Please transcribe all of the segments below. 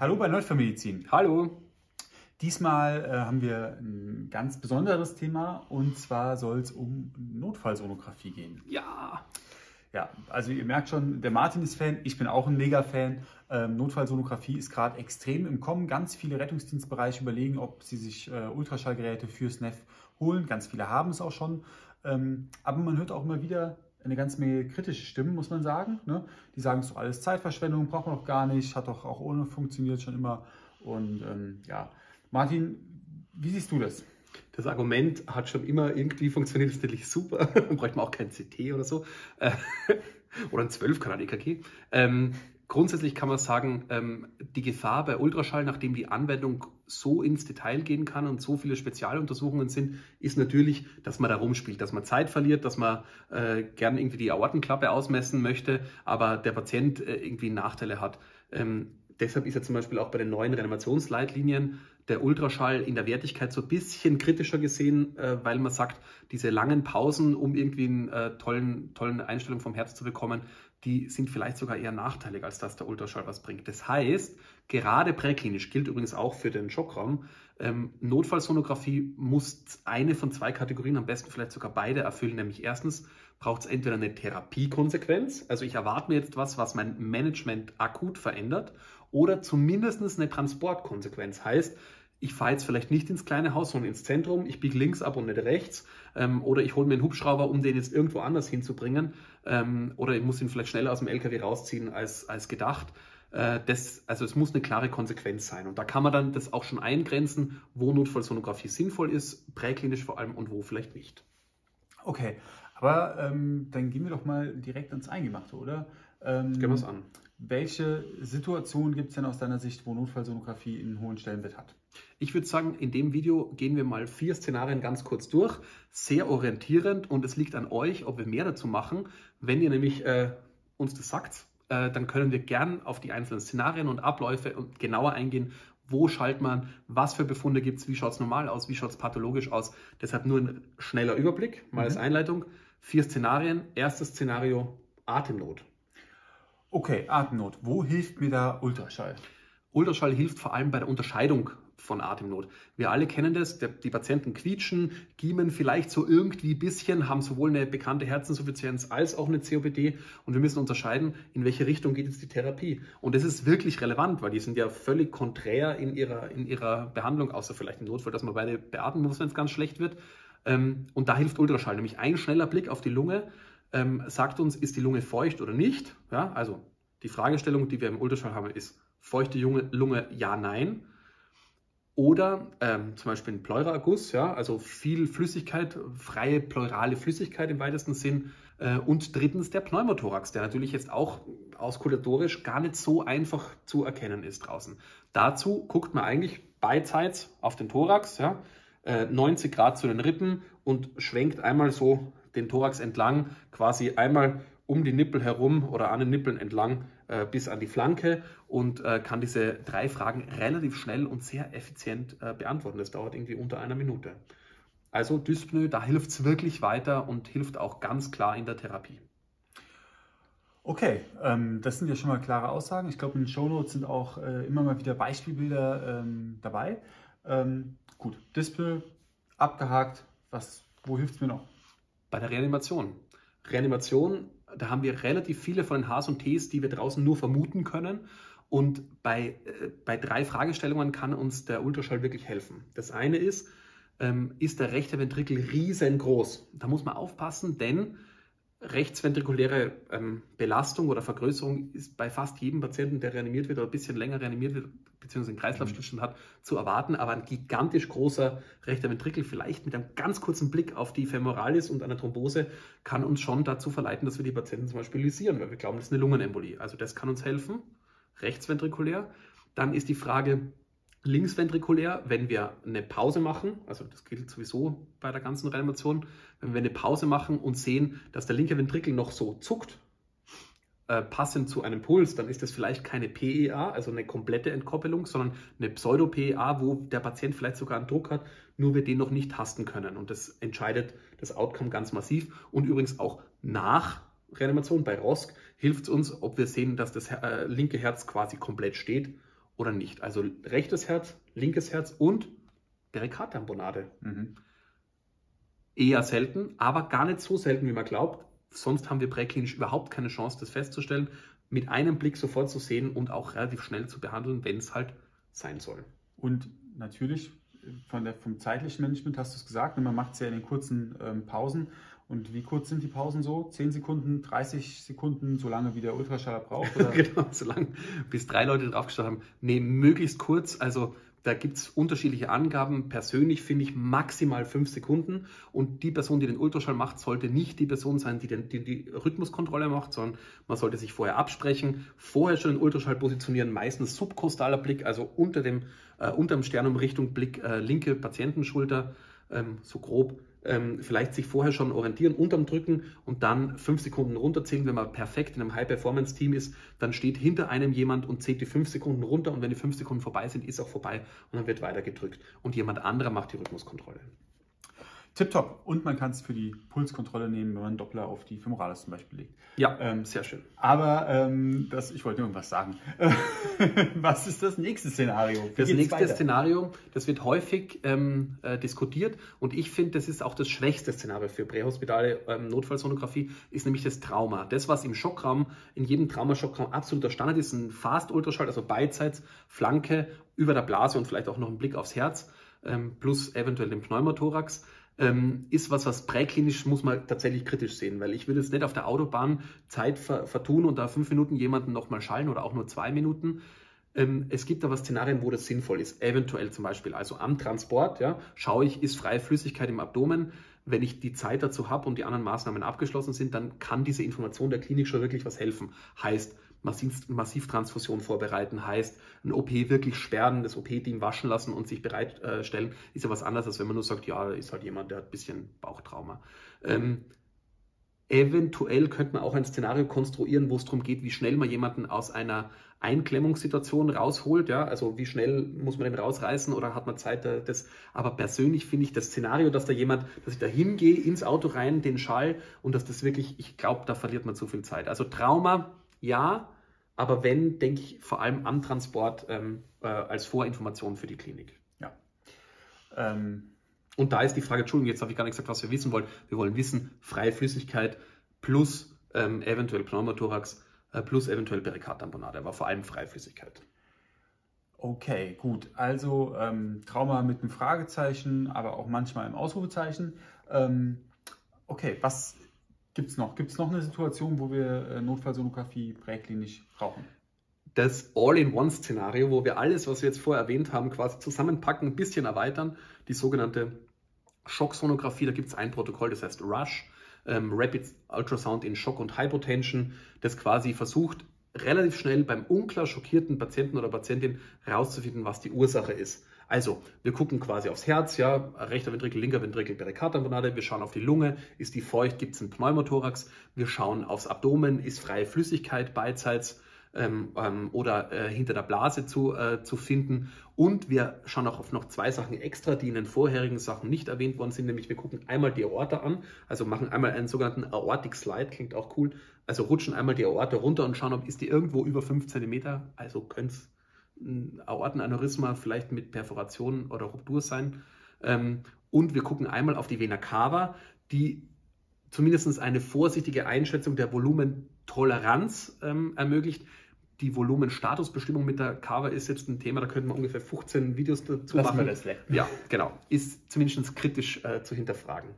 Hallo bei Notfallmedizin. Hallo. Diesmal äh, haben wir ein ganz besonderes Thema und zwar soll es um Notfallsonographie gehen. Ja. Ja, also ihr merkt schon, der Martin ist Fan, ich bin auch ein Mega-Fan. Ähm, Notfallsonographie ist gerade extrem im Kommen. Ganz viele Rettungsdienstbereiche überlegen, ob sie sich äh, Ultraschallgeräte fürs NEF holen. Ganz viele haben es auch schon. Ähm, aber man hört auch immer wieder eine ganze Menge kritische Stimmen, muss man sagen. Ne? Die sagen, es ist alles Zeitverschwendung, braucht man doch gar nicht, hat doch auch ohne funktioniert schon immer. Und ähm, ja, Martin, wie siehst du das? Das Argument hat schon immer irgendwie funktioniert, ist natürlich super. Bräuchte man auch kein CT oder so. Äh, oder ein 12-Kanal-EKG. Ähm, grundsätzlich kann man sagen, ähm, die Gefahr bei Ultraschall, nachdem die Anwendung so ins Detail gehen kann und so viele Spezialuntersuchungen sind, ist natürlich, dass man da rumspielt, dass man Zeit verliert, dass man äh, gern irgendwie die Aortenklappe ausmessen möchte, aber der Patient äh, irgendwie Nachteile hat. Ähm, deshalb ist ja zum Beispiel auch bei den neuen Reanimationsleitlinien der Ultraschall in der Wertigkeit so ein bisschen kritischer gesehen, äh, weil man sagt, diese langen Pausen, um irgendwie eine äh, tollen, tollen Einstellung vom Herz zu bekommen, die sind vielleicht sogar eher nachteilig, als dass der Ultraschall was bringt. Das heißt, gerade präklinisch gilt übrigens auch für den Schockraum, ähm, Notfallsonographie muss eine von zwei Kategorien, am besten vielleicht sogar beide erfüllen, nämlich erstens braucht es entweder eine Therapiekonsequenz, also ich erwarte mir jetzt was, was mein Management akut verändert, oder zumindest eine Transportkonsequenz. Heißt, ich fahre jetzt vielleicht nicht ins kleine Haus, sondern ins Zentrum, ich biege links ab und nicht rechts ähm, oder ich hole mir einen Hubschrauber, um den jetzt irgendwo anders hinzubringen ähm, oder ich muss ihn vielleicht schneller aus dem LKW rausziehen als, als gedacht. Äh, das, also es muss eine klare Konsequenz sein und da kann man dann das auch schon eingrenzen, wo Notfallsonographie sinnvoll ist, präklinisch vor allem und wo vielleicht nicht. Okay, aber ähm, dann gehen wir doch mal direkt ans Eingemachte, oder? Ähm, Gehen wir es an. Welche Situationen gibt es denn aus deiner Sicht, wo Notfallsonographie einen hohen Stellenwert hat? Ich würde sagen, in dem Video gehen wir mal vier Szenarien ganz kurz durch. Sehr orientierend und es liegt an euch, ob wir mehr dazu machen. Wenn ihr nämlich äh, uns das sagt, äh, dann können wir gern auf die einzelnen Szenarien und Abläufe und genauer eingehen, wo schaltet man, was für Befunde gibt es, wie schaut es normal aus, wie schaut es pathologisch aus. Deshalb nur ein schneller Überblick, mal mhm. als Einleitung. Vier Szenarien. Erstes Szenario, Atemnot. Okay, Atemnot. Wo hilft mir da Ultraschall? Ultraschall hilft vor allem bei der Unterscheidung von Atemnot. Wir alle kennen das, der, die Patienten quietschen, giemen vielleicht so irgendwie ein bisschen, haben sowohl eine bekannte Herzensinsuffizienz als auch eine COPD und wir müssen unterscheiden, in welche Richtung geht jetzt die Therapie. Und das ist wirklich relevant, weil die sind ja völlig konträr in ihrer, in ihrer Behandlung, außer vielleicht im Notfall, dass man beide beatmen muss, wenn es ganz schlecht wird. Ähm, und da hilft Ultraschall, nämlich ein schneller Blick auf die Lunge ähm, sagt uns, ist die Lunge feucht oder nicht. Ja, also die Fragestellung, die wir im Ultraschall haben, ist feuchte Lunge, Lunge ja, nein. Oder ähm, zum Beispiel ein Pleuraerguss, ja, also viel Flüssigkeit, freie pleurale Flüssigkeit im weitesten Sinn. Äh, und drittens der Pneumothorax, der natürlich jetzt auch auskulatorisch gar nicht so einfach zu erkennen ist draußen. Dazu guckt man eigentlich beidseits auf den Thorax, ja, äh, 90 Grad zu den Rippen und schwenkt einmal so den Thorax entlang, quasi einmal um die Nippel herum oder an den Nippeln entlang äh, bis an die Flanke und äh, kann diese drei Fragen relativ schnell und sehr effizient äh, beantworten. Das dauert irgendwie unter einer Minute. Also Dyspnoe, da hilft es wirklich weiter und hilft auch ganz klar in der Therapie. Okay, ähm, das sind ja schon mal klare Aussagen. Ich glaube, in den Shownotes sind auch äh, immer mal wieder Beispielbilder ähm, dabei. Ähm, gut, Dyspnoe abgehakt. Was, wo hilft es mir noch? Bei der Reanimation. Reanimation, da haben wir relativ viele von den Hs und Ts, die wir draußen nur vermuten können. Und bei, äh, bei drei Fragestellungen kann uns der Ultraschall wirklich helfen. Das eine ist, ähm, ist der rechte Ventrikel riesengroß? Da muss man aufpassen, denn rechtsventrikuläre ähm, Belastung oder Vergrößerung ist bei fast jedem Patienten, der reanimiert wird oder ein bisschen länger reanimiert wird, beziehungsweise einen Kreislaufstillstand hat, zu erwarten. Aber ein gigantisch großer rechter Ventrikel, vielleicht mit einem ganz kurzen Blick auf die Femoralis und einer Thrombose, kann uns schon dazu verleiten, dass wir die Patienten zum Beispiel lysieren, weil wir glauben, das ist eine Lungenembolie. Also das kann uns helfen, rechtsventrikulär. Dann ist die Frage, linksventrikulär, wenn wir eine Pause machen, also das gilt sowieso bei der ganzen Reanimation, wenn wir eine Pause machen und sehen, dass der linke Ventrikel noch so zuckt, äh, passend zu einem Puls, dann ist das vielleicht keine PEA, also eine komplette Entkoppelung, sondern eine Pseudo-PEA, wo der Patient vielleicht sogar einen Druck hat, nur wir den noch nicht tasten können. Und das entscheidet das Outcome ganz massiv. Und übrigens auch nach Reanimation bei ROSC hilft es uns, ob wir sehen, dass das äh, linke Herz quasi komplett steht oder nicht. Also rechtes Herz, linkes Herz und Perikardtamponade. Mhm. Eher selten, aber gar nicht so selten, wie man glaubt. Sonst haben wir präklinisch überhaupt keine Chance, das festzustellen, mit einem Blick sofort zu sehen und auch relativ schnell zu behandeln, wenn es halt sein soll. Und natürlich von der, vom zeitlichen Management hast du es gesagt, ne, man macht es ja in den kurzen ähm, Pausen. Und wie kurz sind die Pausen so? 10 Sekunden, 30 Sekunden, so lange wie der Ultraschaller braucht? genau, so lange, bis drei Leute draufgeschaut haben. Nee, möglichst kurz. Also da gibt es unterschiedliche Angaben. Persönlich finde ich maximal fünf Sekunden. Und die Person, die den Ultraschall macht, sollte nicht die Person sein, die den, die, die Rhythmuskontrolle macht, sondern man sollte sich vorher absprechen, vorher schon den Ultraschall positionieren, meistens subkostaler Blick, also unter dem, äh, unter dem Sternumrichtung Blick, äh, linke Patientenschulter, ähm, so grob ähm, vielleicht sich vorher schon orientieren, unterm Drücken und dann fünf Sekunden runterzählen. Wenn man perfekt in einem High-Performance-Team ist, dann steht hinter einem jemand und zählt die fünf Sekunden runter und wenn die fünf Sekunden vorbei sind, ist auch vorbei und dann wird weiter gedrückt und jemand anderer macht die Rhythmuskontrolle. Tipptopp. Und man kann es für die Pulskontrolle nehmen, wenn man Doppler auf die Femoralis zum Beispiel legt. Ja, ähm, sehr schön. Aber ähm, das, ich wollte irgendwas sagen. Was ist das nächste Szenario? Wie das nächste weiter? Szenario, das wird häufig ähm, äh, diskutiert und ich finde, das ist auch das schwächste Szenario für prähospitale ähm, Notfallsonographie, ist nämlich das Trauma. Das, was im Schockraum, in jedem Traumaschockraum absoluter Standard ist, ein Fast-Ultraschall, also beidseits, Flanke, über der Blase und vielleicht auch noch ein Blick aufs Herz, ähm, plus eventuell den Pneumothorax ähm, ist was, was präklinisch muss man tatsächlich kritisch sehen, weil ich würde jetzt nicht auf der Autobahn Zeit ver vertun und da fünf Minuten jemanden nochmal schallen oder auch nur zwei Minuten. Ähm, es gibt aber Szenarien, wo das sinnvoll ist. Eventuell zum Beispiel, also am Transport, ja, schaue ich, ist freie Flüssigkeit im Abdomen. Wenn ich die Zeit dazu habe und die anderen Maßnahmen abgeschlossen sind, dann kann diese Information der Klinik schon wirklich was helfen. Heißt, Massiv, Massivtransfusion vorbereiten heißt, ein OP wirklich sperren, das OP-Team waschen lassen und sich bereitstellen, ist ja was anderes, als wenn man nur sagt, ja, ist halt jemand, der hat ein bisschen Bauchtrauma. Ähm, eventuell könnte man auch ein Szenario konstruieren, wo es darum geht, wie schnell man jemanden aus einer Einklemmungssituation rausholt. Ja? Also wie schnell muss man den rausreißen oder hat man Zeit? Das, aber persönlich finde ich das Szenario, dass da jemand, dass ich da hingehe, ins Auto rein, den Schall und dass das wirklich, ich glaube, da verliert man zu viel Zeit. Also Trauma ja, aber wenn, denke ich vor allem am Transport ähm, äh, als Vorinformation für die Klinik. Ja. Ähm. Und da ist die Frage, Entschuldigung, jetzt habe ich gar nicht gesagt, was wir wissen wollen. Wir wollen wissen, freie Flüssigkeit plus ähm, eventuell Pneumothorax äh, plus eventuell Perikardtamponade, aber vor allem freie Flüssigkeit. Okay, gut. Also ähm, Trauma mit einem Fragezeichen, aber auch manchmal im Ausrufezeichen. Ähm, okay, was Gibt es noch? Gibt noch eine Situation, wo wir äh, Notfallsonographie präklinisch brauchen? Das All-in-One-Szenario, wo wir alles, was wir jetzt vorher erwähnt haben, quasi zusammenpacken, ein bisschen erweitern. Die sogenannte Schocksonographie, da gibt es ein Protokoll, das heißt RUSH, ähm, Rapid Ultrasound in Shock und Hypotension, das quasi versucht, relativ schnell beim unklar schockierten Patienten oder Patientin herauszufinden, was die Ursache ist. Also, wir gucken quasi aufs Herz, ja, rechter Ventrikel, linker Ventrikel, Perikardtamponade, wir schauen auf die Lunge, ist die feucht, gibt es einen Pneumothorax, wir schauen aufs Abdomen, ist freie Flüssigkeit beidseits ähm, ähm, oder äh, hinter der Blase zu, äh, zu finden. Und wir schauen auch auf noch zwei Sachen extra, die in den vorherigen Sachen nicht erwähnt worden sind, nämlich wir gucken einmal die Aorta an, also machen einmal einen sogenannten Aortic Slide, klingt auch cool, also rutschen einmal die Aorta runter und schauen, ob ist die irgendwo über 5 cm, also könnte es ein Aortenaneurysma vielleicht mit Perforation oder Ruptur sein. Ähm, und wir gucken einmal auf die Vena cava, die zumindest eine vorsichtige Einschätzung der Volumentoleranz ähm, ermöglicht. Die Volumenstatusbestimmung mit der Cava ist jetzt ein Thema, da könnten wir ungefähr 15 Videos dazu Lassen machen. Wir das weg. Ja, genau. Ist zumindest kritisch äh, zu hinterfragen.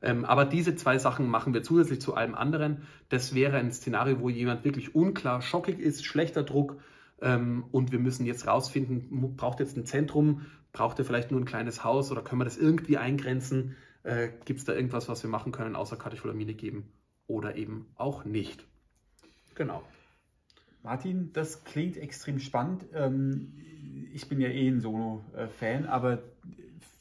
Ähm, aber diese zwei Sachen machen wir zusätzlich zu allem anderen. Das wäre ein Szenario, wo jemand wirklich unklar, schockig ist, schlechter Druck, und wir müssen jetzt rausfinden, braucht jetzt ein Zentrum, braucht er vielleicht nur ein kleines Haus oder können wir das irgendwie eingrenzen? Äh, Gibt es da irgendwas, was wir machen können, außer Katecholamine geben oder eben auch nicht? Genau. Martin, das klingt extrem spannend. Ähm, ich bin ja eh ein Sono-Fan, aber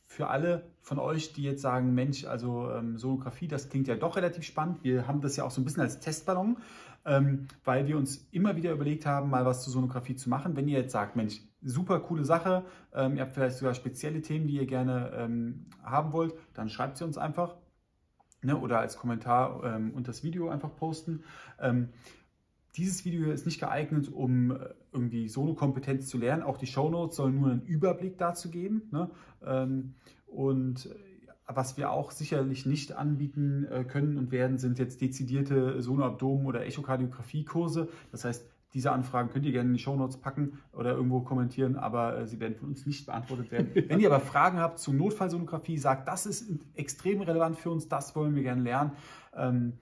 für alle von euch, die jetzt sagen, Mensch, also ähm, Sonographie, das klingt ja doch relativ spannend. Wir haben das ja auch so ein bisschen als Testballon ähm, weil wir uns immer wieder überlegt haben, mal was zur Sonographie zu machen. Wenn ihr jetzt sagt, Mensch, super coole Sache, ähm, ihr habt vielleicht sogar spezielle Themen, die ihr gerne ähm, haben wollt, dann schreibt sie uns einfach ne, oder als Kommentar ähm, unter das Video einfach posten. Ähm, dieses Video hier ist nicht geeignet, um äh, irgendwie Solo-Kompetenz zu lernen. Auch die Shownotes sollen nur einen Überblick dazu geben. Ne? Ähm, und was wir auch sicherlich nicht anbieten äh, können und werden, sind jetzt dezidierte Sonoabdomen- oder Echokardiographie-Kurse. Das heißt, diese Anfragen könnt ihr gerne in die Shownotes packen oder irgendwo kommentieren, aber äh, sie werden von uns nicht beantwortet werden. Wenn ihr aber Fragen habt zu Notfallsonographie, sagt, das ist extrem relevant für uns, das wollen wir gerne lernen, ähm,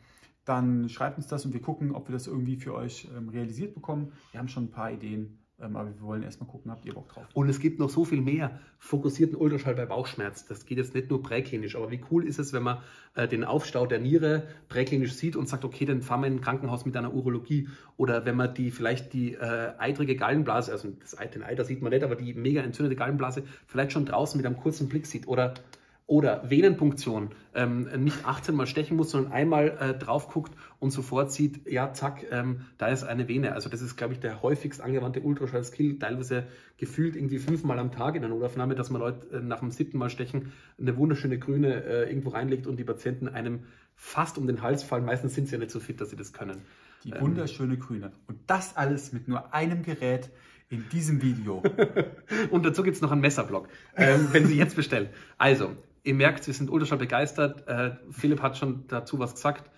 dann schreibt uns das und wir gucken, ob wir das irgendwie für euch ähm, realisiert bekommen. Wir haben schon ein paar Ideen aber wir wollen erstmal gucken, habt ihr Bock drauf. Und es gibt noch so viel mehr fokussierten Ultraschall bei Bauchschmerz. Das geht jetzt nicht nur präklinisch, aber wie cool ist es, wenn man äh, den Aufstau der Niere präklinisch sieht und sagt, okay, dann fahren wir in ein Krankenhaus mit einer Urologie. Oder wenn man die vielleicht die äh, eitrige Gallenblase, also das, den Eiter sieht man nicht, aber die mega entzündete Gallenblase vielleicht schon draußen mit einem kurzen Blick sieht. Oder oder Venenpunktion ähm, nicht 18 Mal stechen muss, sondern einmal äh, drauf guckt und sofort sieht, ja, zack, ähm, da ist eine Vene. Also das ist, glaube ich, der häufigst angewandte Ultraschall-Skill, teilweise gefühlt irgendwie fünfmal am Tag in der Notaufnahme, dass man Leute äh, nach dem siebten Mal stechen eine wunderschöne grüne äh, irgendwo reinlegt und die Patienten einem fast um den Hals fallen. Meistens sind sie ja nicht so fit, dass sie das können. Die ähm, wunderschöne grüne. Und das alles mit nur einem Gerät in diesem Video. und dazu gibt es noch einen Messerblock, ähm, wenn Sie jetzt bestellen. Also, Ihr merkt, wir sind ultra begeistert. Äh, Philipp hat schon dazu was gesagt.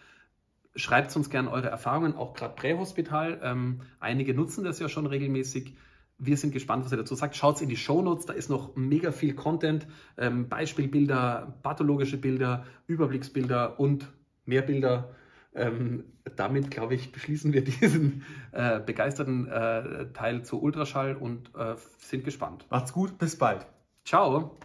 Schreibt uns gerne eure Erfahrungen, auch gerade Prähospital. Ähm, einige nutzen das ja schon regelmäßig. Wir sind gespannt, was ihr dazu sagt. Schaut in die Shownotes, da ist noch mega viel Content, ähm, Beispielbilder, pathologische Bilder, Überblicksbilder und mehr Bilder. Ähm, damit, glaube ich, beschließen wir diesen äh, begeisterten äh, Teil zu Ultraschall und äh, sind gespannt. Macht's gut, bis bald. Ciao.